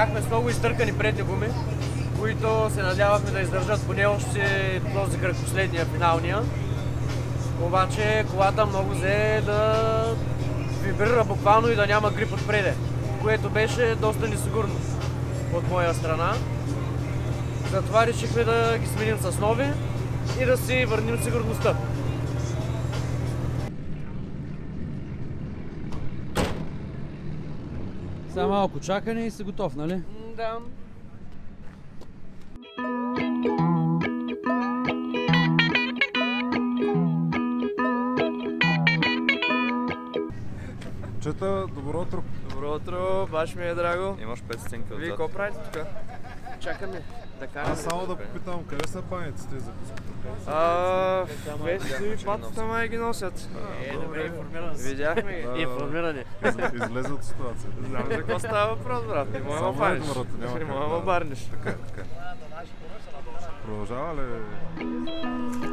бяхме с много изтъркани предни гуми, които се надявахме да издържат поне още този кръг, последния, финалния. Обаче колата много взе да вибрира буквално и да няма грип отпреде, което беше доста несигурно от моя страна. Затова решихме да ги сменим с нови и да си върнем сигурността. Сега малко чакане и си готов, нали? Да. Чета, добро утро. Добро утро, баш ми е драго. Имаш 5 стенки Вие какво правите тук? Чакаме да караме. Аз само да попитам, къде са баниците за А, Весто и патата май ги носят. Е, добре, информиран си. Видяхме ги. Информирани. Излезе от ситуацията. Знам за какво става въпрос, брат. Не мога да няма Не мога да. барниш. Така, така. Продължава ли?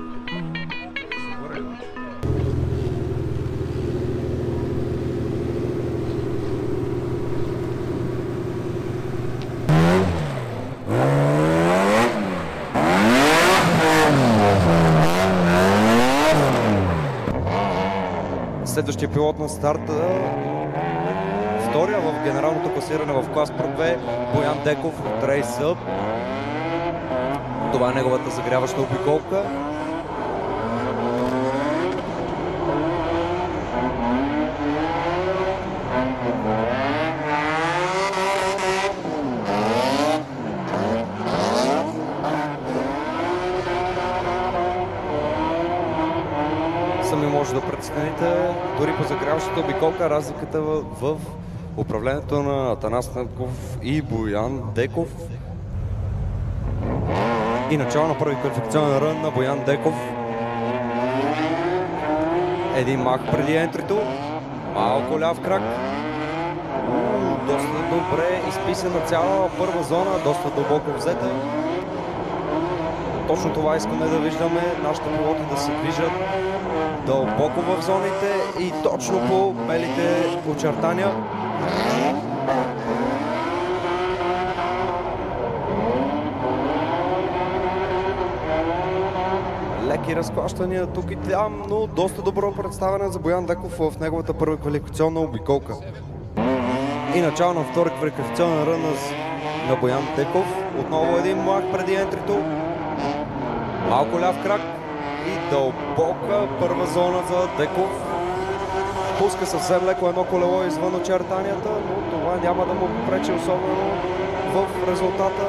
Следващия пилот на старта втория в генералното класиране в клас Про 2 Боян Деков от Race Up. Това е неговата загряваща обиколка. Сами може да прецените дори по загряващата обиколка разликата в, в управлението на Атанас Ненков и Боян Деков. И начало на първи квалификационен рън на Боян Деков. Един мах преди ентрито. Малко ляв крак. Доста добре изписана цяла първа зона, доста дълбоко взета. Точно това искаме да виждаме, нашите пилоти да се движат дълбоко в зоните и точно по белите очертания. Леки разклащания тук и там, но доста добро представяне за Боян Деков в неговата първа квалификационна обиколка. И начало на втори квалификационен рън на, Боян Деков. Отново един млак преди ентрито. Малко ляв крак и дълбока първа зона за Деков. Пуска съвсем леко едно колело извън очертанията, но това няма да му попречи особено в резултата.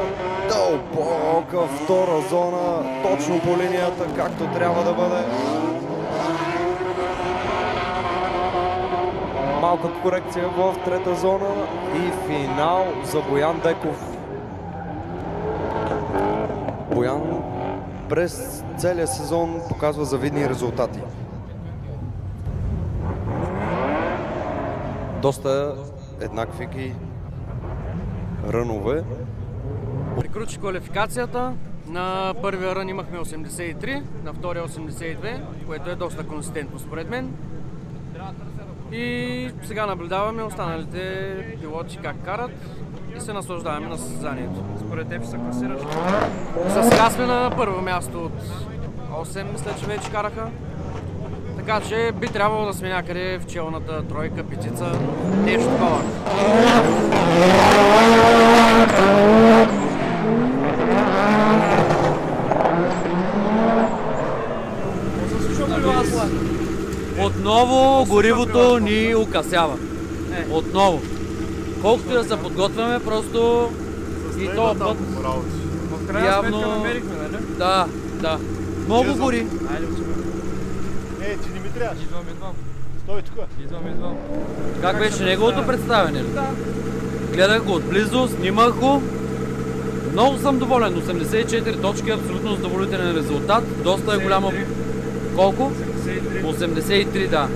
Дълбока втора зона, точно по линията, както трябва да бъде. Малка корекция в трета зона и финал за Боян Деков. Боян през целия сезон показва завидни резултати. Доста еднакви рънове. Приключи квалификацията. На първия рън имахме 83, на втория 82, което е доста консистентно според мен. И сега наблюдаваме останалите пилоти как карат и се наслаждаваме на състезанието. Според теб се класираш? С сега сме на първо място от 8, мисля, че вече караха. Така че би трябвало да сме някъде в челната тройка, петица, нещо такова. Отново горивото ни укасява. Отново. Колкото и да се подготвяме, просто и то път В крайна Явно- сметка намерихме, нали? Да, да. Много гори. Е, ти не ми трябваш. Идвам, идвам. Стой тук. Как беше неговото представяне? ли? гледах го отблизо, снимах го. Много съм доволен. 84 точки, абсолютно задоволителен резултат. Доста е голяма... Колко? 83, да.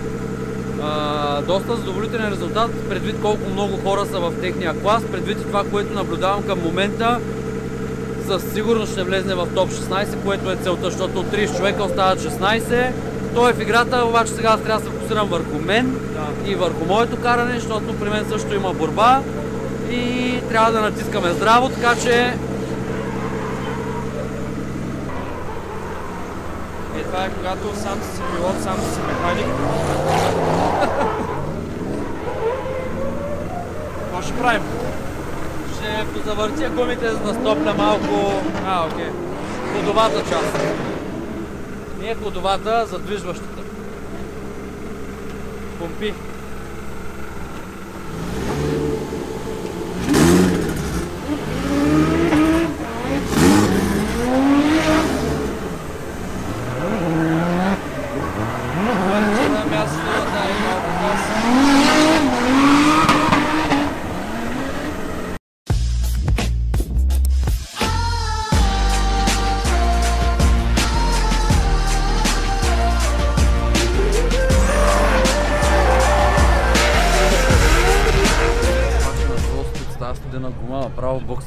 А, доста задоволителен резултат, предвид колко много хора са в техния клас, предвид и това, което наблюдавам към момента. Със сигурност ще влезне в топ 16, което е целта, защото от 30 човека остават 16. Той е в играта, обаче сега аз трябва да се фокусирам върху мен и върху моето каране, защото при мен също има борба и трябва да натискаме здраво, така че Е, това е когато сам си пилот, сам си механик. Ще правим? ще завъртя гумите, за да стопля малко А, окей. ходовата част. Не ходовата, задвижващата. Помпи.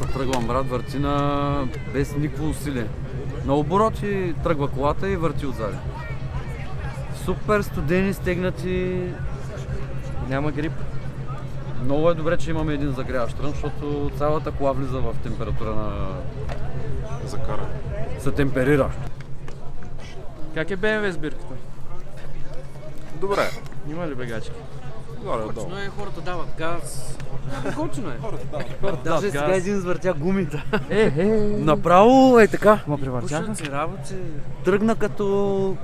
Направо бокса тръгвам, брат, върти на... без никакво усилие. На обороти тръгва колата и върти отзади. Супер студени, стегнати, Няма грип. Много е добре, че имаме един загряващ трън, защото цялата кола влиза в температура на... За каране. се темперира. Как е BMW сбирката? Добре. Има ли бегачки? Горе-долу. Но е, хората дават газ. Готино е. Даже газ. сега един извъртя гумите. Е, е. Направо е така. Ма привъртяха? Пушат си работи. Тръгна като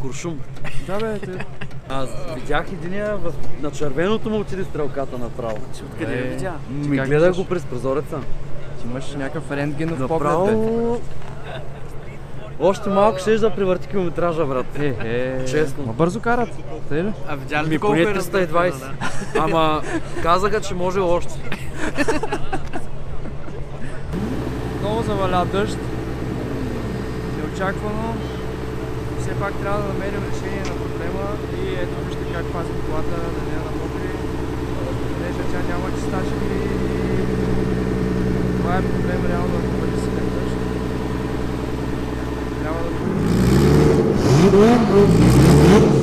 куршум. Да, бе, те. Аз видях единия в... на червеното му отиде стрелката направо. Откъде я видя? Ми гледах го през прозореца. Ти имаш някакъв рентгенов поглед, бе. Направо... Още малко ще да превърти километража, брат. Е, е. Честно. Ма бързо карат. Тъй ли? А видя ли Ми колко е 320. раздърпана, да? Ама казаха, че може още. Много заваля дъжд. Неочаквано. Все пак трябва да намерим решение на проблема и ето вижте как пазим колата да не я намокри. Понеже тя няма чистачи и това е проблем реално ако бъде силен дъжд. Трябва да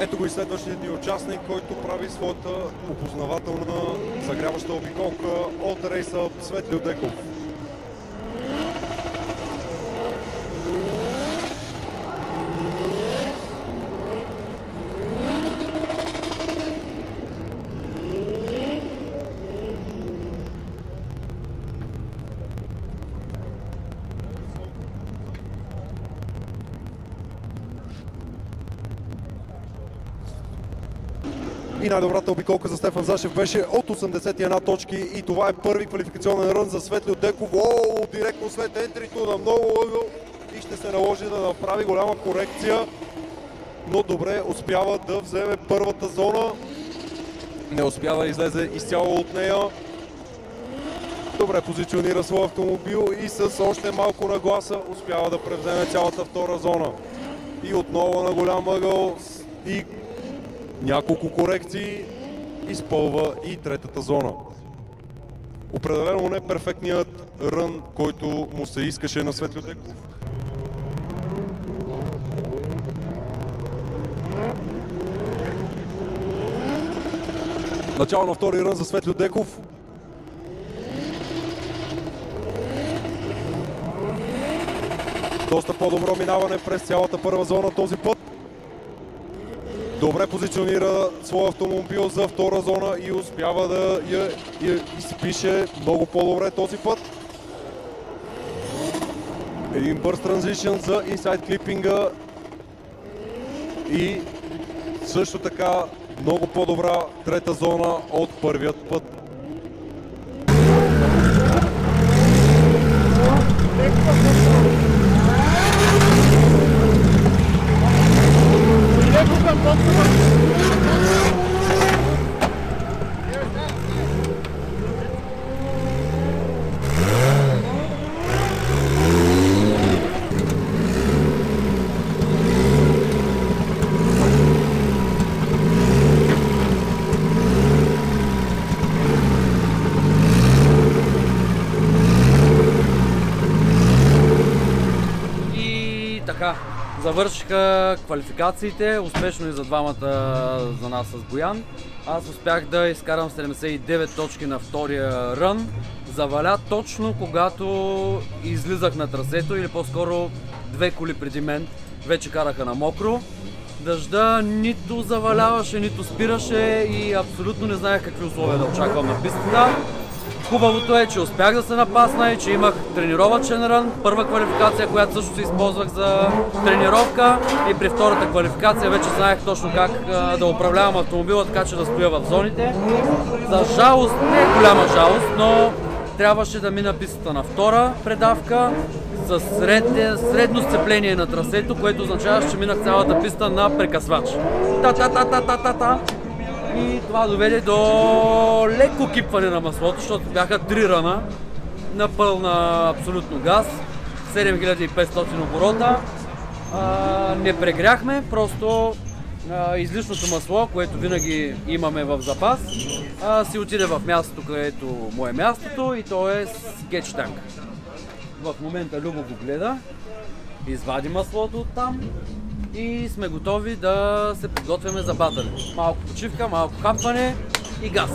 Ето го и следващият ни участник, който прави своята опознавателна загряваща обиколка от рейса Светли Одеков. Най-добрата обиколка за Стефан Зашев беше от 81 точки и това е първи квалификационен рън за Светли Отеков. О, директно след ентрито на много ъгъл и ще се наложи да направи голяма корекция. Но добре успява да вземе първата зона. Не успява да излезе изцяло от нея. Добре позиционира своя автомобил и с още малко нагласа успява да превземе цялата втора зона. И отново на голям ъгъл и няколко корекции изпълва и третата зона. Определено не перфектният рън, който му се искаше на Светлио Деков. Начало на втори рън за Светлио Деков. Доста по-добро минаване през цялата първа зона този път. Добре позиционира своя автомобил за втора зона и успява да я, изпише много по-добре този път. Един бърз транзишън за инсайд клипинга И също така много по-добра трета зона от първият път. И така, завършиха квалификациите, успешно и за двамата за нас с Боян. Аз успях да изкарам 79 точки на втория рън. Заваля точно когато излизах на трасето или по-скоро две коли преди мен вече караха на мокро. Дъжда нито заваляваше, нито спираше и абсолютно не знаех какви условия да очаквам на пистата. Хубавото е, че успях да се напасна и че имах тренировачен рън. Първа квалификация, която също се използвах за тренировка. И при втората квалификация вече знаех точно как да управлявам автомобила, така че да стоя в зоните. За жалост, не е голяма жалост, но трябваше да мина пистата на втора предавка с сред, средно сцепление на трасето, което означава, че минах цялата писта на прекъсвач. Та-та-та-та-та-та-та. И това доведе до леко кипване на маслото, защото бяха три ръна на пълна абсолютно газ, 7500 оборота. А, не прегряхме, просто а, излишното масло, което винаги имаме в запас, а, си отиде в мястото, където му е мястото и то е скетч танк. В момента Любо го гледа, извади маслото от там и сме готови да се подготвяме за батър. Малко почивка, малко хапване и газ.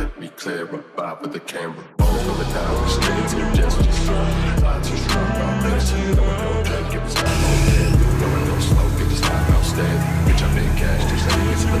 Let me clear a vibe with the camera. Bones on the down, straight to the gestures. Lie too strong, medicine. No one don't drink, if it's not on. No one don't smoke, if it's not outstanding. Bitch, I've been cash, just let me into the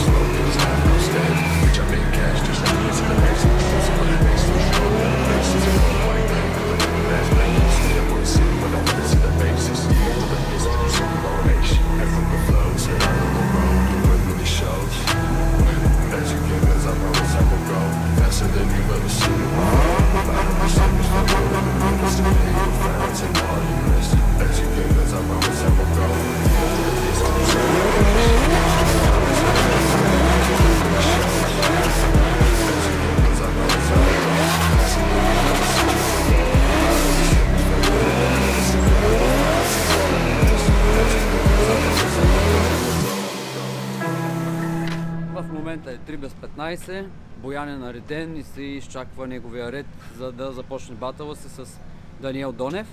15. Боян е нареден и се изчаква неговия ред, за да започне батъла си с Даниел Донев.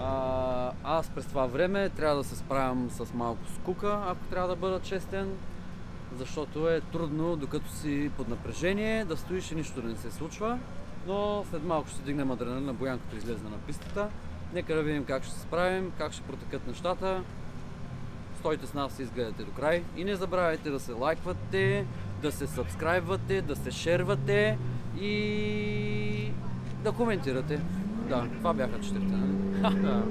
А, аз през това време трябва да се справям с малко скука, ако трябва да бъда честен, защото е трудно, докато си под напрежение, да стоиш и нищо да не се случва. Но след малко ще дигнем адреналина Боян, като излезе на пистата. Нека да видим как ще се справим, как ще протекат нещата. Стойте с нас и изгледате до край. И не забравяйте да се лайквате, да се сабскрайбвате, да се шервате и да коментирате. Да, това бяха четирите, нали? Да.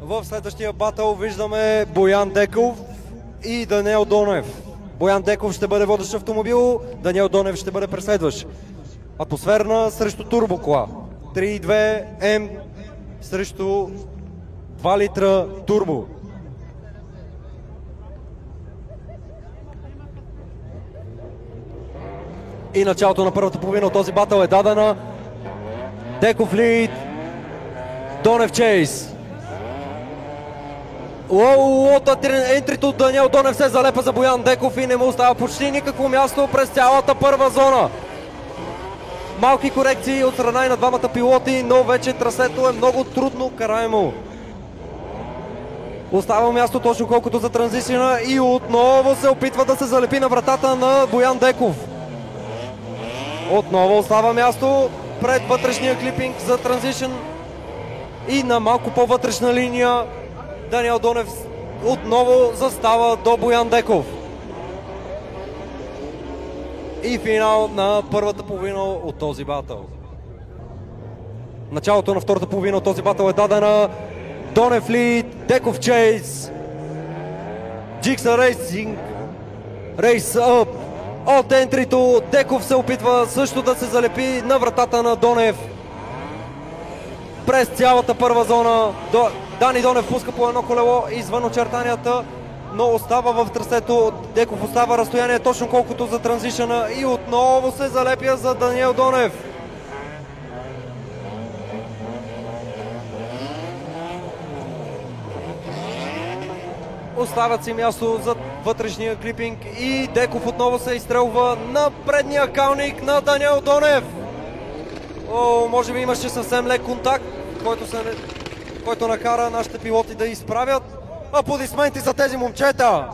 В следващия батъл виждаме Боян Деков и Даниел Донев. Боян Деков ще бъде водещ автомобил, Даниел Донев ще бъде преследващ. Атмосферна срещу турбокола. 3.2 М срещу 2 литра турбо. И началото на първата половина от този батъл е дадена. Деков лид, Донев Чейс. Лоуота ентрито от Даниел Донев се залепа за Боян Деков и не му остава почти никакво място през цялата първа зона. Малки корекции от страна и на двамата пилоти, но вече трасето е много трудно караемо. Остава място точно колкото за транзишена и отново се опитва да се залепи на вратата на Боян Деков. Отново остава място пред вътрешния клипинг за транзишен и на малко по-вътрешна линия Даниел Донев отново застава до Боян Деков. И финал на първата половина от този батъл. Началото на втората половина от този батъл е дадена Донев Ли, Деков Чейз, Джикса Рейсинг, Рейс Up. От ентрито Деков се опитва също да се залепи на вратата на Донев. През цялата първа зона. Дани Донев пуска по едно колело извън очертанията, но остава в трасето. Деков остава разстояние точно колкото за транзишъна и отново се залепя за Даниел Донев. Оставят си място за вътрешния клипинг и Деков отново се изстрелва на предния калник на Даниел Донев. О, може би имаше съвсем лек контакт, който, се, който накара нашите пилоти да изправят. Аплодисменти за тези момчета!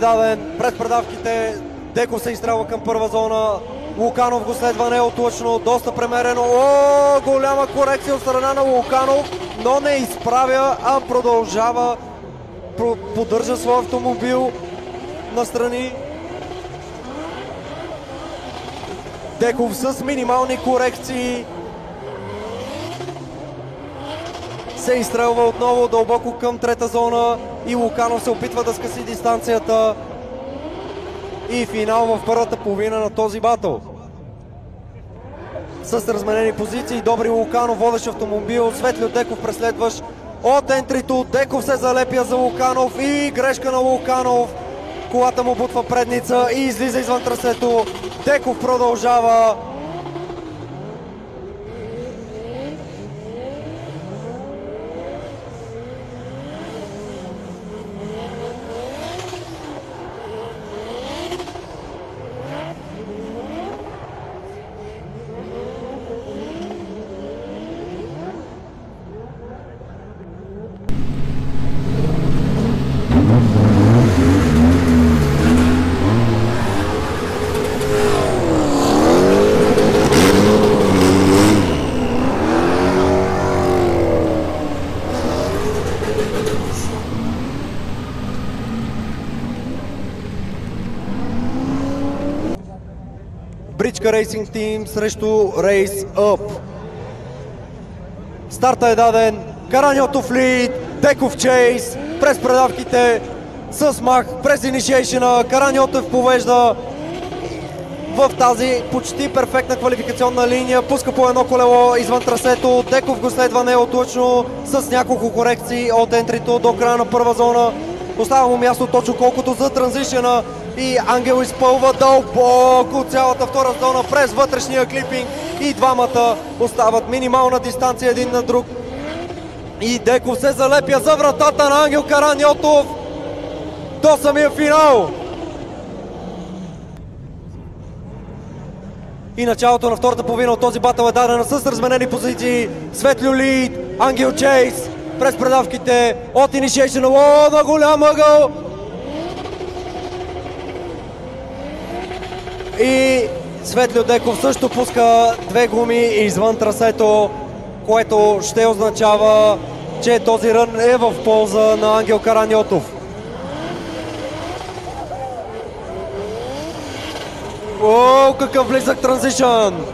Е даден пред предавките. Деков се изстрелва към първа зона. Луканов го следва неотлъчно, доста премерено. О, голяма корекция от страна на Луканов, но не изправя, а продължава. Про- поддържа своя автомобил настрани. Деков с минимални корекции се изстрелва отново дълбоко към трета зона и Луканов се опитва да скъси дистанцията. И финал в първата половина на този батъл. С разменени позиции, Добри Луканов водещ автомобил, Светли Деков преследваш от ентрито. Деков се залепя за Луканов и грешка на Луканов. Колата му бутва предница и излиза извън трасето. Деков продължава. Бричка Рейсинг срещу Рейс Up. Старта е даден. Караньотов лид, Деков чейс, през предавките с мах, през инишейшена, Караньотов повежда в тази почти перфектна квалификационна линия. Пуска по едно колело извън трасето. Деков го следва неотлъчно с няколко корекции от ентрито до края на първа зона. Остава му място точно колкото за транзишена и Ангел изпълва дълбоко цялата втора зона през вътрешния клипинг и двамата остават минимална дистанция един на друг. И Деков се залепя за вратата на Ангел Караньотов до самия финал. И началото на втората половина от този батъл е дадена с разменени позиции. Светлю лид, Ангел Чейс, през предавките от Initiation О, на голям ъгъл. И Светлю Деков също пуска две гуми извън трасето, което ще означава, че този рън е в полза на Ангел Караньотов. О, какъв близък транзишън!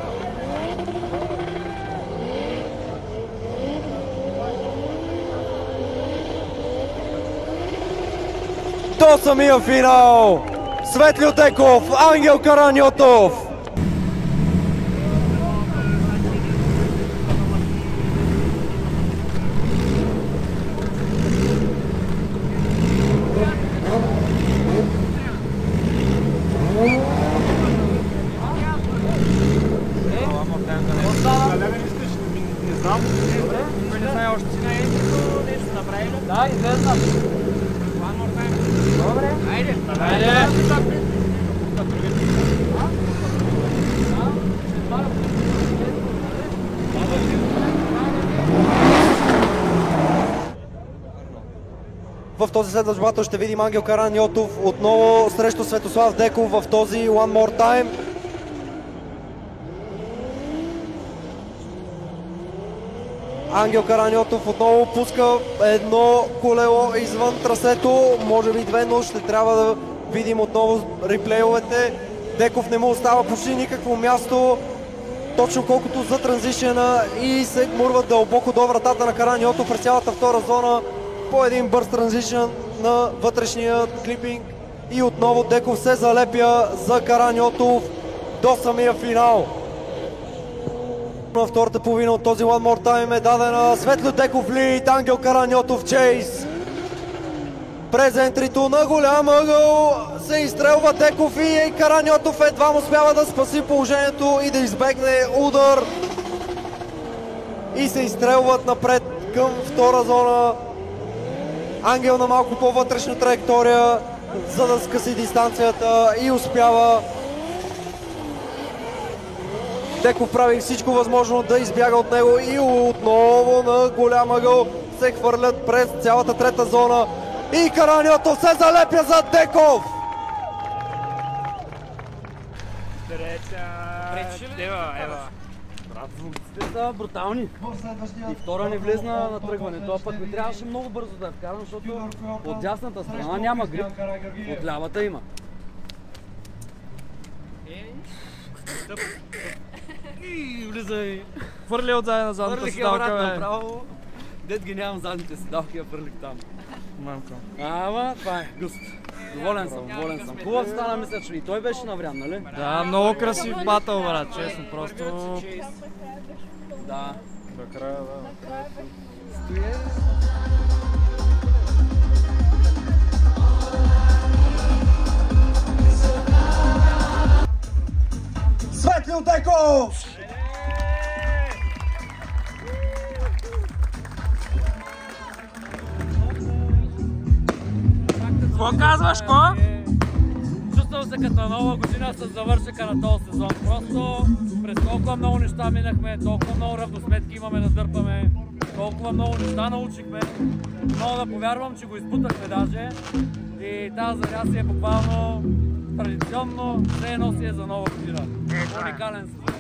До самия финал! Светлио Деков, Ангел Караньотов! Не знае още. Да, излезна. Добре. Айде. Айде. В този следващ батъл ще видим Ангел Караньотов отново срещу Светослав Деков в този One More Time. Ангел Караньотов отново пуска едно колело извън трасето, може би две, но ще трябва да видим отново реплейовете. Деков не му остава почти никакво място, точно колкото за транзишена и се гмурва дълбоко до вратата на Караньотов през цялата втора зона по един бърз транзишън на вътрешния клипинг и отново Деков се залепя за Караньотов до самия финал. На втората половина от този One More Time е дадена Светло Деков лид, Ангел Караньотов чейс. През ентрито на голям ъгъл се изстрелва Деков и Караньотов едва му успява да спаси положението и да избегне удар. И се изстрелват напред към втора зона. Ангел на малко по-вътрешна траектория, за да скъси дистанцията и успява Деков прави всичко възможно да избяга от него и отново на голям ъгъл се хвърлят през цялата трета зона и Караниото се залепя за Деков! Ева, ева. Те са брутални. И втора не влезна на тръгването, а пък ми трябваше много бързо да я вкарам, защото от дясната страна няма грип, от лявата има. И влизай. Хвърли от заедно задната я седалка, обратно бе. направо. Дет ги нямам задните седалки, я фърлих там. Мамка. Ама, това е гъст. Доволен съм, доволен съм. Хубав стана, мисля, че и той беше наврян, нали? Да, много красив батъл, брат, честно, просто... Да. Накрая, да. Светлио Деков! Какво казваш, ко? Чувствам се като нова година с завършека на този сезон. Просто през толкова много неща минахме, толкова много равносметки имаме да дърпаме, толкова много неща научихме. Мога да повярвам, че го изпутахме даже. И тази заря си е буквално традиционно, все едно си е за нова година. Уникален сезон.